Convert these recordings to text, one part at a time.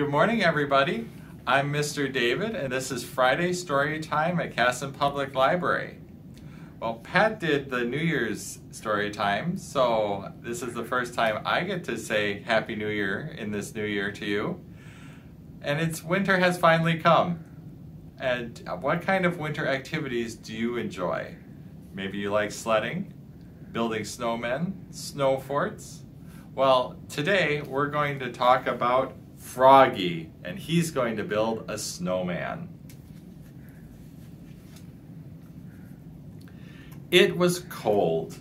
Good morning, everybody. I'm Mr. David, and this is Friday Story Time at Kasson Public Library. Well, Pat did the New Year's story time, so this is the first time I get to say Happy New Year in this new year to you. And it's winter has finally come. And what kind of winter activities do you enjoy? Maybe you like sledding, building snowmen, snow forts. Well, today we're going to talk about Froggy, and he's going to build a snowman. It was cold.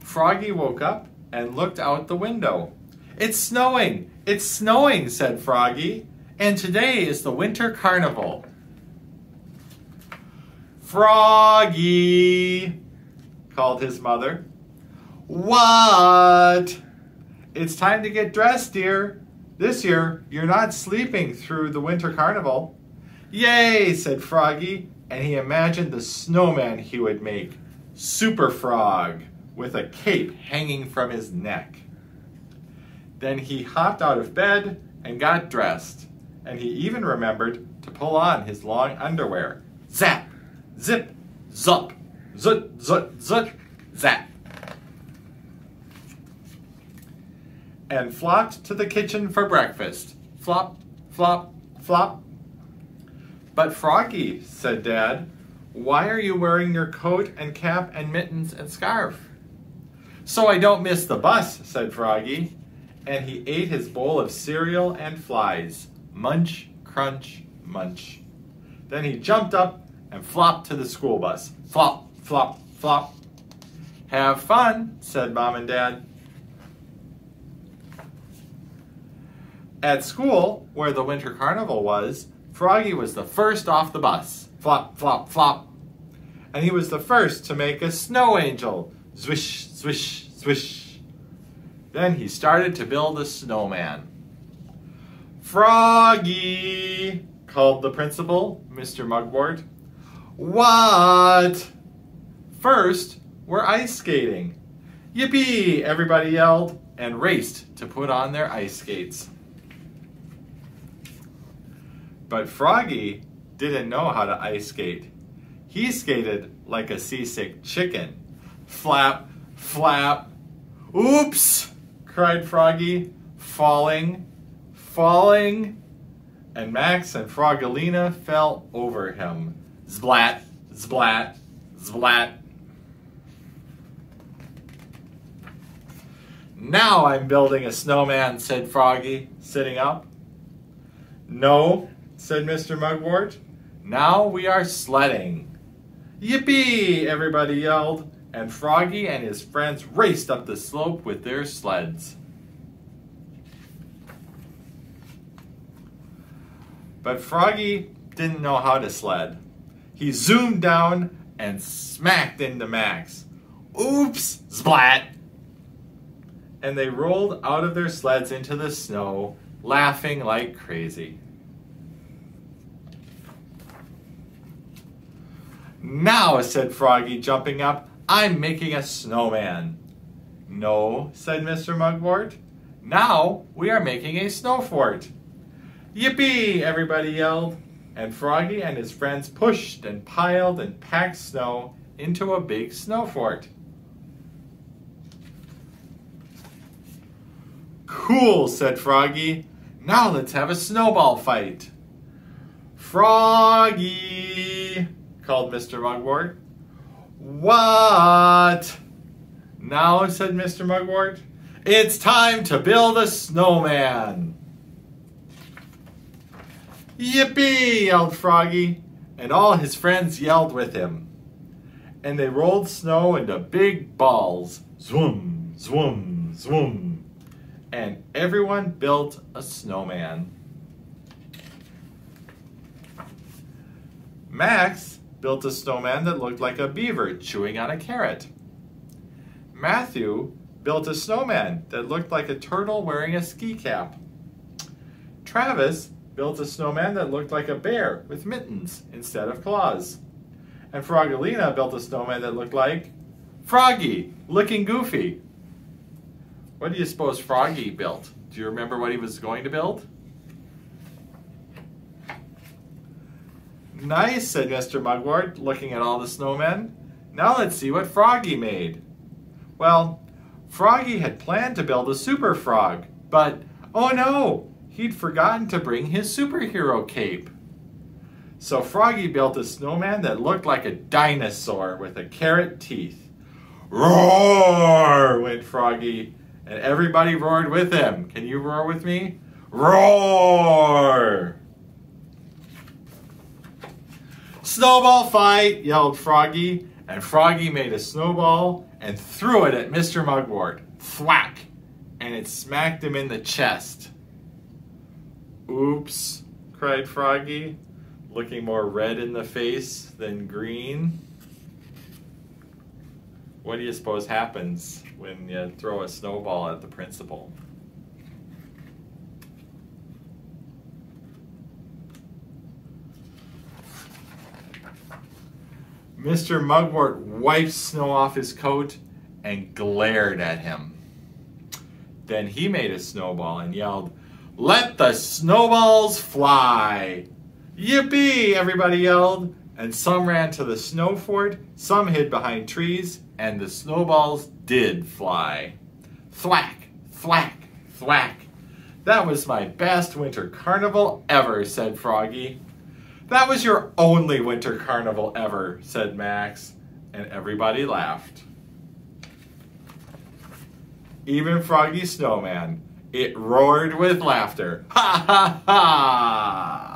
Froggy woke up and looked out the window. It's snowing! It's snowing, said Froggy. And today is the winter carnival. Froggy, called his mother. What? It's time to get dressed, dear. This year, you're not sleeping through the winter carnival. Yay, said Froggy, and he imagined the snowman he would make, Super Frog, with a cape hanging from his neck. Then he hopped out of bed and got dressed, and he even remembered to pull on his long underwear. Zap, zip, zup, zut, zut, zut, zap. And flocked to the kitchen for breakfast. Flop, flop, flop. But Froggy, said Dad, why are you wearing your coat and cap and mittens and scarf? So I don't miss the bus, said Froggy, and he ate his bowl of cereal and flies. Munch, crunch, munch. Then he jumped up and flopped to the school bus. Flop, flop, flop. Have fun, said Mom and Dad. At school, where the winter carnival was, Froggy was the first off the bus. Flop, flop, flop. And he was the first to make a snow angel. Swish, swish, swish. Then he started to build a snowman. Froggy, called the principal, Mr. Mugwort. What? First, we're ice skating. Yippee, everybody yelled and raced to put on their ice skates. But Froggy didn't know how to ice skate. He skated like a seasick chicken. Flap, flap. Oops, cried Froggy, falling, falling. And Max and Frogolina fell over him. Zblat, zblat, zblat. Now I'm building a snowman, said Froggy, sitting up. No, said Mr. Mugwort. Now we are sledding. Yippee! Everybody yelled, and Froggy and his friends raced up the slope with their sleds. But Froggy didn't know how to sled. He zoomed down and smacked into Max. Oops! Splat! And they rolled out of their sleds into the snow, laughing like crazy. Now, said Froggy, jumping up, I'm making a snowman. No, said Mr. Mugwort. Now we are making a snow fort. Yippee! Everybody yelled. And Froggy and his friends pushed and piled and packed snow into a big snow fort. Cool, said Froggy. Now let's have a snowball fight. Froggy! Called Mr. Mugwort. What? Now, said Mr. Mugwort, it's time to build a snowman. Yippee, yelled Froggy, and all his friends yelled with him. And they rolled snow into big balls. Swoom, swoom, swoom. And everyone built a snowman. Max built a snowman that looked like a beaver chewing on a carrot. Matthew built a snowman that looked like a turtle wearing a ski cap. Travis built a snowman that looked like a bear with mittens instead of claws. And Frogolina built a snowman that looked like Froggy, looking goofy. What do you suppose Froggy built? Do you remember what he was going to build? Nice, said Mr. Mugwort, looking at all the snowmen. Now let's see what Froggy made. Well, Froggy had planned to build a super frog, but oh no, he'd forgotten to bring his superhero cape. So Froggy built a snowman that looked like a dinosaur with a carrot teeth. Roar, went Froggy, and everybody roared with him. Can you roar with me? Roar! Snowball fight, yelled Froggy, and Froggy made a snowball and threw it at Mr. Mugwort. Thwack! And it smacked him in the chest. Oops, cried Froggy, looking more red in the face than green. What do you suppose happens when you throw a snowball at the principal? Mr. Mugwort wiped snow off his coat and glared at him. Then he made a snowball and yelled, Let the snowballs fly! Yippee! Everybody yelled, and some ran to the snow fort, some hid behind trees, and the snowballs did fly. Thwack, thwack, thwack. That was my best winter carnival ever, said Froggy. That was your only winter carnival ever, said Max, and everybody laughed. Even Froggy Snowman, it roared with laughter. Ha ha ha!